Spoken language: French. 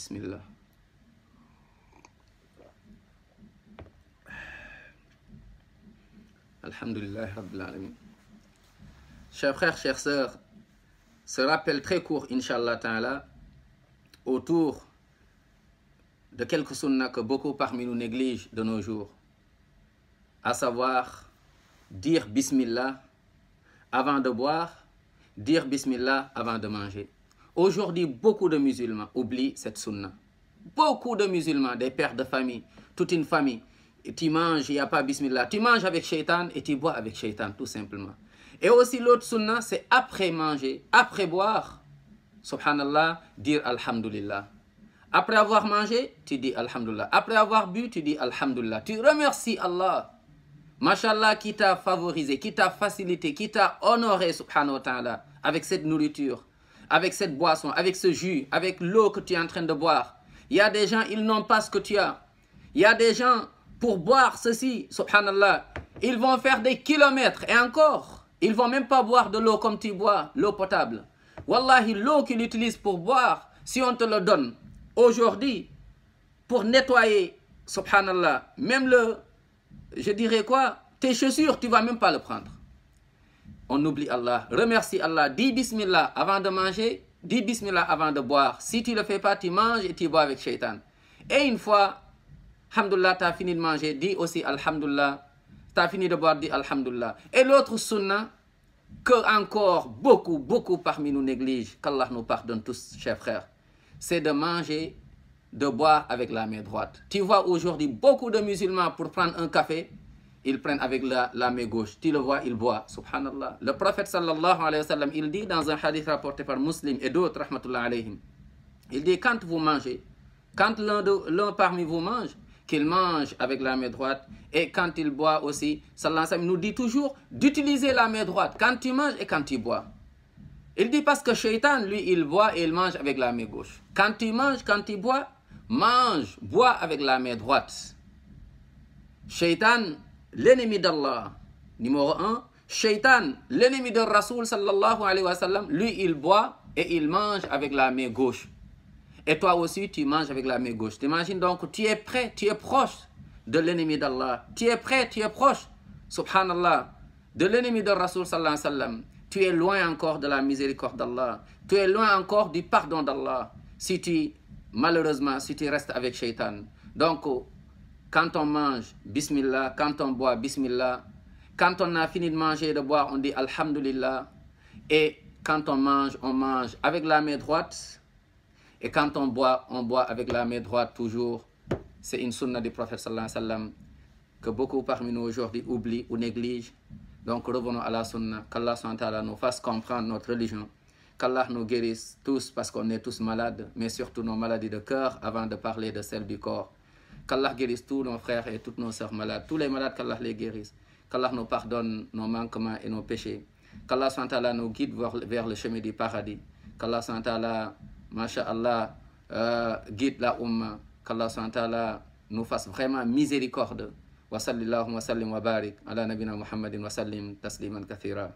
Bismillah. Alhamdulillah Rabbil Alamin. Chers frères, chères sœurs, ce rappel très court, Inch'Allah autour de quelques sunnahs que beaucoup parmi nous négligent de nos jours, à savoir dire Bismillah avant de boire, dire Bismillah avant de manger. Aujourd'hui, beaucoup de musulmans oublient cette sunna. Beaucoup de musulmans, des pères de famille, toute une famille, tu manges, il n'y a pas Bismillah. Tu manges avec shaitan et tu bois avec shaitan, tout simplement. Et aussi l'autre sunna, c'est après manger, après boire, subhanallah, dire Alhamdulillah. Après avoir mangé, tu dis Alhamdulillah. Après avoir bu, tu dis Alhamdulillah. Tu remercies Allah. Mashallah, qui t'a favorisé, qui t'a facilité, qui t'a honoré, subhanahu avec cette nourriture, avec cette boisson, avec ce jus, avec l'eau que tu es en train de boire. Il y a des gens, ils n'ont pas ce que tu as. Il y a des gens, pour boire ceci, subhanallah, ils vont faire des kilomètres et encore, ils vont même pas boire de l'eau comme tu bois, l'eau potable. Wallahi, l'eau qu'ils utilisent pour boire, si on te le donne aujourd'hui, pour nettoyer, subhanallah, même le, je dirais quoi, tes chaussures, tu vas même pas le prendre. On oublie Allah. Remercie Allah. Dis Bismillah avant de manger. Dis Bismillah avant de boire. Si tu ne le fais pas, tu manges et tu bois avec shaitan. Et une fois, Alhamdulillah, tu as fini de manger, dis aussi Alhamdulillah. Tu as fini de boire, dis Alhamdulillah. Et l'autre sunnah, que encore beaucoup, beaucoup parmi nous négligent, qu'Allah nous pardonne tous, chers frères, c'est de manger, de boire avec la main droite. Tu vois aujourd'hui beaucoup de musulmans pour prendre un café, ils prennent avec la, main gauche. Tu le vois, ils boivent. Subhanallah. Le prophète sallallahu alayhi wa sallam, il dit dans un hadith rapporté par Muslim et d'autres, rahmatullah alayhim, il dit quand vous mangez, quand l'un parmi vous mange, qu'il mange avec la main droite et quand il boit aussi, sallallahu alayhi wa sallam nous dit toujours d'utiliser la main droite quand tu manges et quand tu bois. Il dit parce que Shaitan, lui, il boit et il mange avec la main gauche. Quand tu manges, quand tu bois, mange, bois avec la main droite. Shaitan, l'ennemi d'Allah. Numéro un, Shaitan, l'ennemi de Rasoul sallallahu alayhi wa sallam, lui, il boit et il mange avec la main gauche. Et toi aussi, tu manges avec la main gauche. T'imagines donc, tu es prêt, tu es proche de l'ennemi d'Allah. Tu es prêt, tu es proche, subhanallah, de l'ennemi de Rasoul sallallahu alayhi wa sallam. Tu es loin encore de la miséricorde d'Allah. Tu es loin encore du pardon d'Allah. Si tu, malheureusement, si tu restes avec Shaitan. Donc, quand on mange, Bismillah. Quand on boit, Bismillah. Quand on a fini de manger et de boire, on dit Alhamdulillah. Et quand on mange, on mange avec la main droite. Et quand on boit, on boit avec la main droite toujours. C'est une sunna du prophète sallallahu alayhi wa sallam que beaucoup parmi nous aujourd'hui oublient ou négligent. Donc revenons à la sunna. Qu'Allah nous fasse comprendre notre religion. Qu'Allah nous guérisse tous parce qu'on est tous malades, mais surtout nos maladies de cœur avant de parler de celles du corps. Qu'Allah guérisse tous nos frères et toutes nos sœurs malades. Tous les malades, qu'Allah les guérisse. Qu'Allah nous pardonne nos manquements et nos péchés. Qu'Allah nous guide vers le chemin du paradis. Qu'Allah, masha'Allah, euh, guide la Ummah. Qu'Allah nous fasse vraiment miséricorde. Sallim wa barik ala nabina Muhammadin wa sallim tasliman kathira.